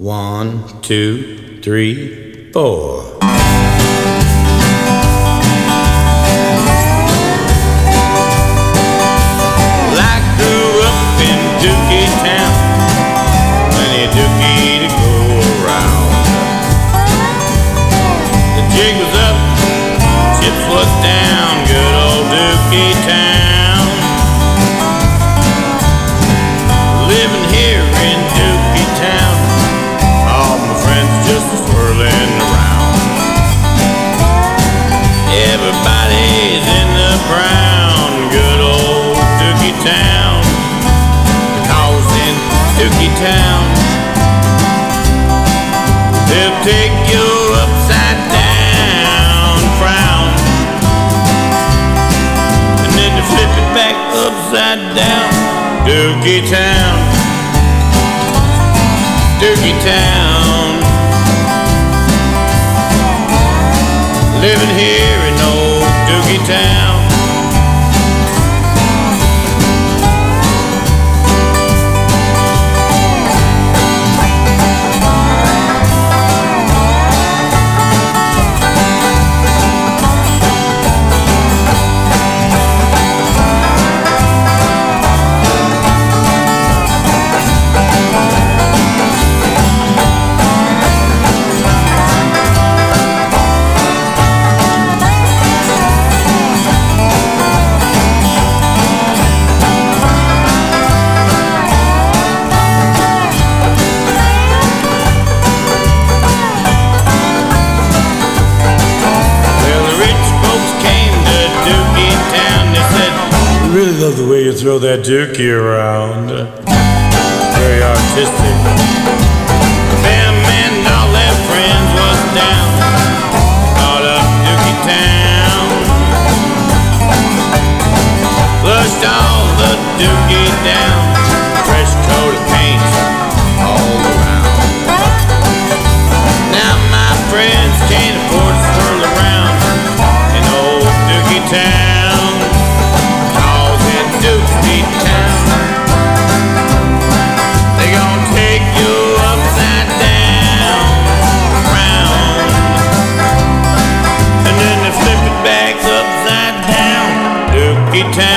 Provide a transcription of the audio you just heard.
One, two, three, four. Jig was up, chips was down, good old Dookie Town. Town. Because in Dookie Town, they'll take your upside down frown. And then they flip it back upside down. Dookie Town, Dookie Town. Living here in love the way you throw that dookie around. Very artistic. Bam all their friends was down. Caught up Dookie Town. All the dookie down. Fresh coat of paint all around. Now my friends can't afford to around in old Dookie Town. we tend